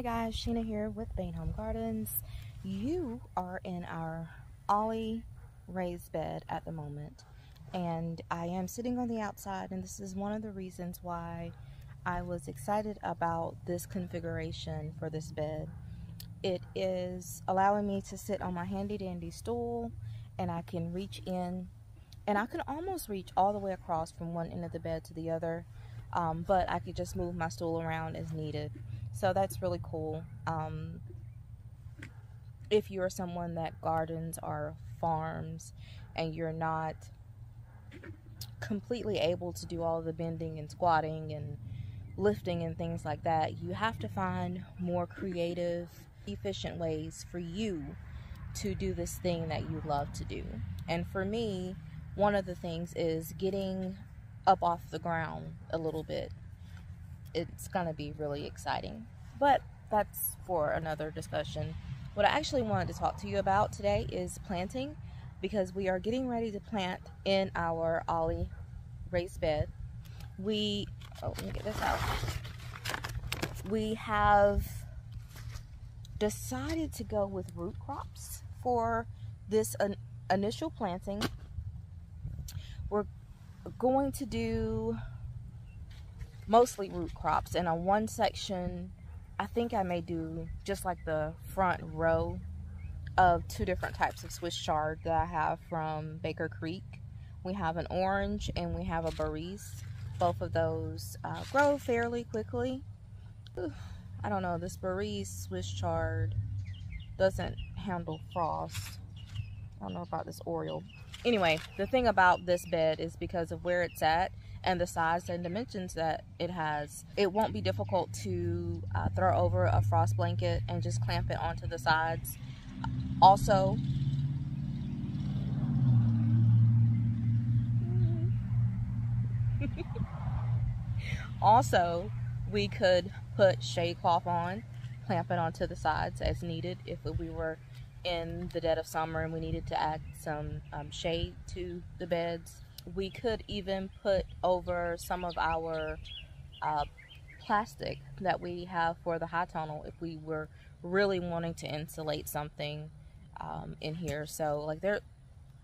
Hey guys, Sheena here with Bain Home Gardens. You are in our Olle raised bed at the moment and I am sitting on the outside and this is one of the reasons why I was excited about this configuration for this bed. It is allowing me to sit on my handy dandy stool and I can reach in and I can almost reach all the way across from one end of the bed to the other um, but I could just move my stool around as needed. So that's really cool. Um, if you're someone that gardens or farms and you're not completely able to do all the bending and squatting and lifting and things like that, you have to find more creative, efficient ways for you to do this thing that you love to do. And for me, one of the things is getting up off the ground a little bit. It's going to be really exciting. But that's for another discussion. What I actually wanted to talk to you about today is planting because we are getting ready to plant in our Olle raised bed. We, oh, let me get this out. We have decided to go with root crops for this initial planting. We're going to do mostly root crops and on one section I think I may do just like the front row of two different types of Swiss chard that I have from Baker Creek. We have an orange and we have a Barese. Both of those uh, grow fairly quickly. I don't know, this Barese Swiss chard doesn't handle frost. I don't know about this Oriole. Anyway, the thing about this bed is because of where it's at and the size and dimensions that it has, it won't be difficult to uh, throw over a frost blanket and just clamp it onto the sides. Also, also, we could put shade cloth on, clamp it onto the sides as needed if we were in the dead of summer and we needed to add some um, shade to the beds. We could even put over some of our uh, plastic that we have for the high tunnel if we were really wanting to insulate something um, in here. So like there,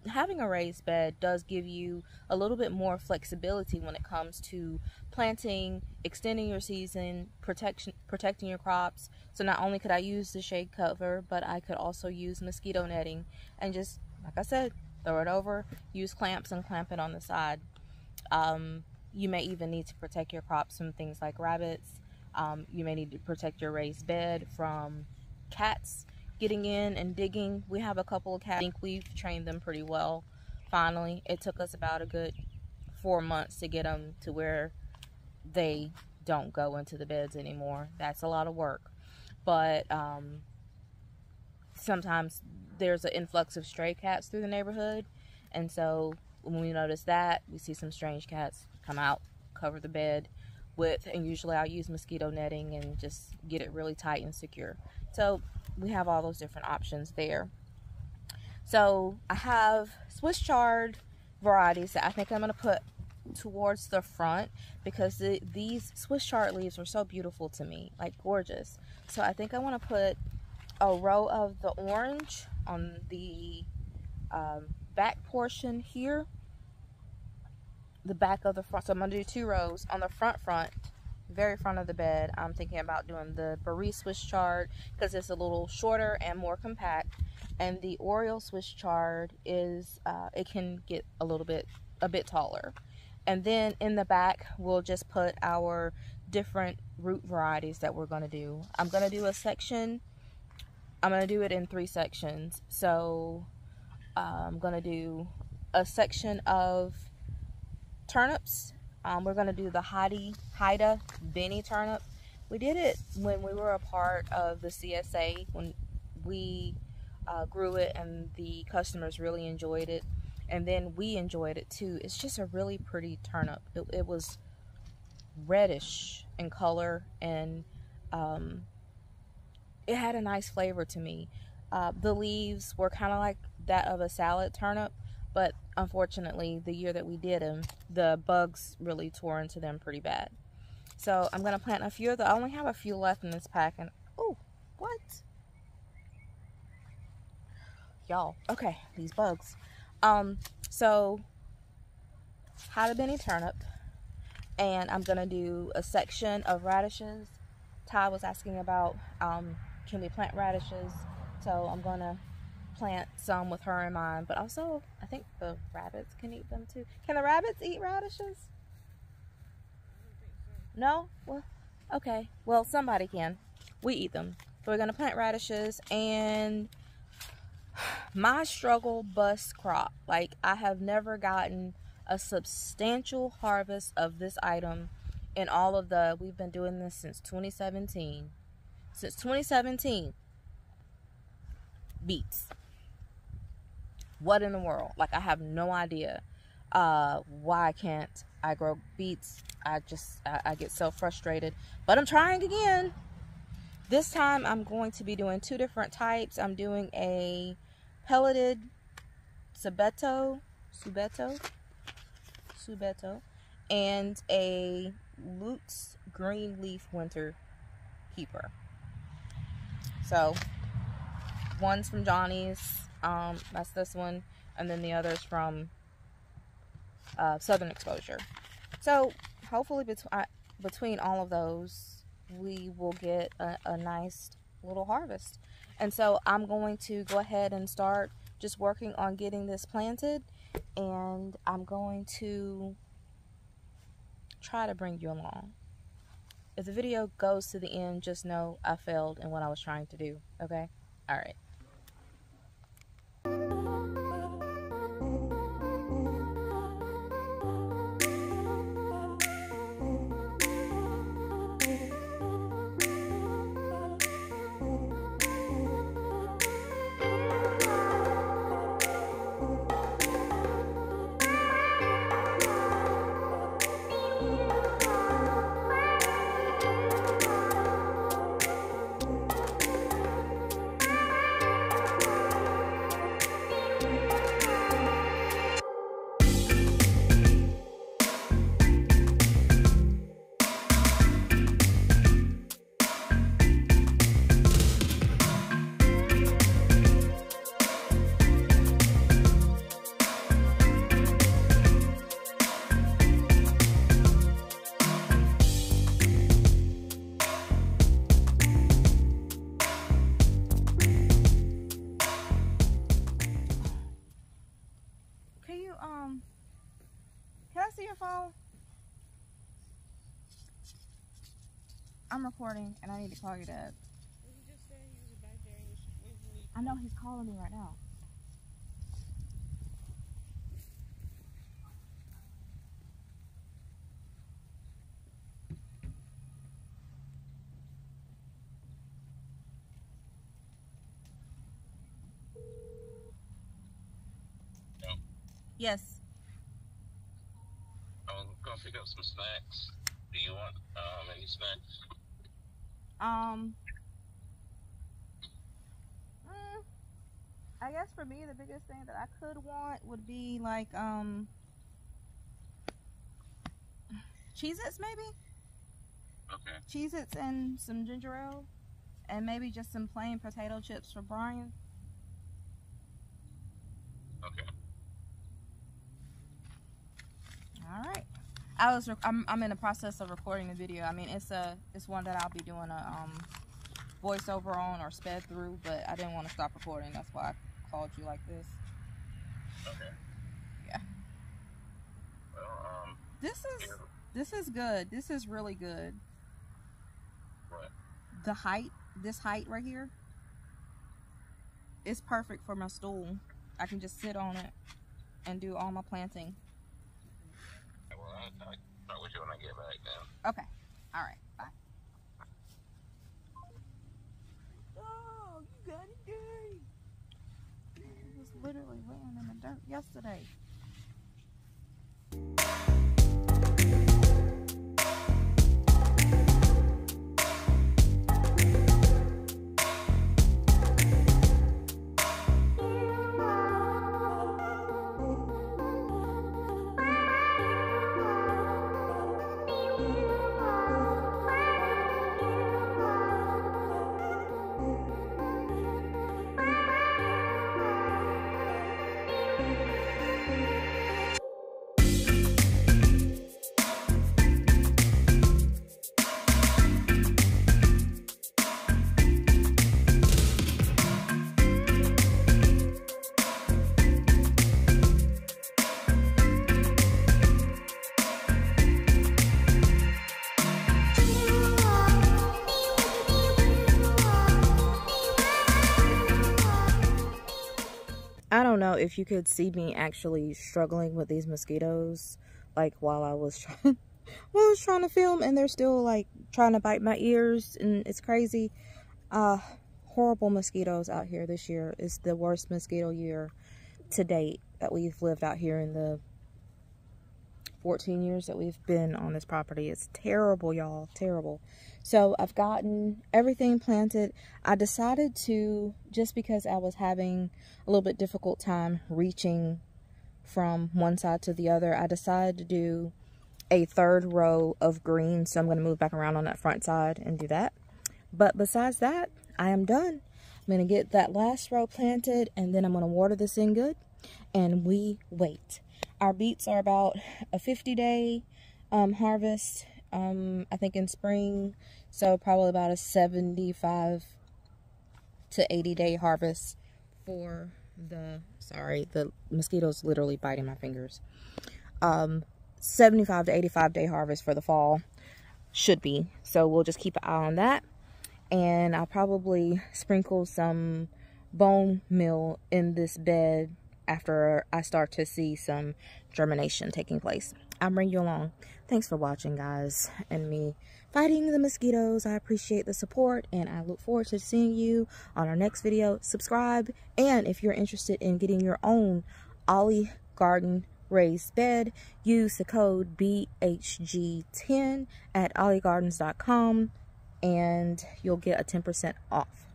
having a raised bed does give you a little bit more flexibility when it comes to planting, extending your season, protection, protecting your crops. So not only could I use the shade cover, but I could also use mosquito netting and just, like I said, throw it over, use clamps and clamp it on the side. Um, you may even need to protect your crops from things like rabbits. Um, you may need to protect your raised bed from cats getting in and digging. We have a couple of cats. I think we've trained them pretty well. Finally, it took us about a good four months to get them to where they don't go into the beds anymore. That's a lot of work. But um, sometimes there's an influx of stray cats through the neighborhood. And so when we notice that, we see some strange cats come out, cover the bed with, and usually I'll use mosquito netting and just get it really tight and secure. So we have all those different options there. So I have Swiss chard varieties that I think I'm going to put towards the front because the, these Swiss chard leaves are so beautiful to me, like gorgeous. So I think I want to put a row of the orange on the um, back portion here the back of the front. So I'm going to do two rows on the front front, very front of the bed. I'm thinking about doing the Barese Swiss chard because it's a little shorter and more compact. And the Oriole Swiss chard is, uh, it can get a little bit, a bit taller. And then in the back, we'll just put our different root varieties that we're going to do. I'm going to do a section, I'm going to do it in three sections. So uh, I'm going to do a section of turnips. Um, we're going to do the Heidi, Hida Beni turnip. We did it when we were a part of the CSA, when we uh, grew it and the customers really enjoyed it. And then we enjoyed it too. It's just a really pretty turnip. It, it was reddish in color and um, it had a nice flavor to me. Uh, the leaves were kind of like that of a salad turnip, unfortunately, the year that we did them, the bugs really tore into them pretty bad. So I'm going to plant a few of the, I only have a few left in this pack. And, oh, What? Y'all, okay, these bugs. Um, so jalapeno turnip, and I'm gonna do a section of radishes. Ty was asking about um, can we plant radishes, so I'm gonna plant some with her in mind. But also, I think the rabbits can eat them too. Can the rabbits eat radishes? No? Well, okay. Well, somebody can. We eat them. So we're gonna plant radishes and my struggle bust crop. Like I have never gotten a substantial harvest of this item in all of the we've been doing this since 2017 since 2017 beets what in the world? Like i have no idea uh why can't. I grow beets. I just I, I get so frustrated. But i'm trying again. This time i'm going to be doing two different types. I'm doing a pelleted subeto subeto subeto and a Lutz green leaf winter keeper. So one's from johnny's um that's this one and then the others from uh, southern exposure so hopefully between between all of those we will get a, a nice little harvest and so I'm going to go ahead and start just working on getting this planted and I'm going to try to bring you along. If the video goes to the end, just know I failed in what I was trying to do, okay? All right. I'm recording and I need to call your dad. I know he's calling me right now. Yes. I'm gonna pick up some snacks. Do you want um any snacks? Um mm, I guess for me the biggest thing that I could want would be like um Cheez Its maybe? Okay. Cheez Its and some ginger ale. And maybe just some plain potato chips for Brian. Okay. All right. I was I'm I'm in the process of recording the video. I mean, it's a it's one that I'll be doing a um voiceover on or sped through, but I didn't want to stop recording. That's why I called you like this. Okay. Yeah. Well, um, This is here, this is good. This is really good. what? The height, this height right here, is perfect for my stool. I can just sit on it and do all my planting. Well, I, I talk with you when I get back then. Okay. All right. Bye. Oh, you got it dirty. It was literally laying in the dirt yesterday. Don't know if you could see me actually struggling with these mosquitoes, like while I was trying, while I was trying to film, and they're still like trying to bite my ears, and it's crazy. Uh, horrible mosquitoes out here this year. It's the worst mosquito year to date that we've lived out here in the 14 years that we've been on this property. It's terrible, y'all. Terrible. So I've gotten everything planted. I decided to, just because I was having a little bit difficult time reaching from one side to the other, I decided to do a third row of green. So I'm going to move back around on that front side and do that. But besides that, I am done. I'm going to get that last row planted and then I'm going to water this in good and we wait. Our beets are about a 50 day um, harvest, um, I think in spring. So probably about a 75 to 80 day harvest for the, sorry, the mosquitoes literally biting my fingers. Um, 75 to 85 day harvest for the fall should be. So we'll just keep an eye on that. And I'll probably sprinkle some bone meal in this bed after I start to see some germination taking place. I'll bring you along. Thanks for watching, guys, and me fighting the mosquitoes. I appreciate the support, and I look forward to seeing you on our next video. Subscribe, and if you're interested in getting your own Olle Garden raised bed, use the code BHG10 at ollegardens.com, and you'll get a 10% off.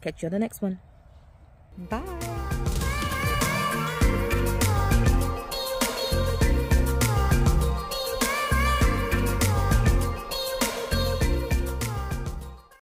Catch you on the next one. Bye.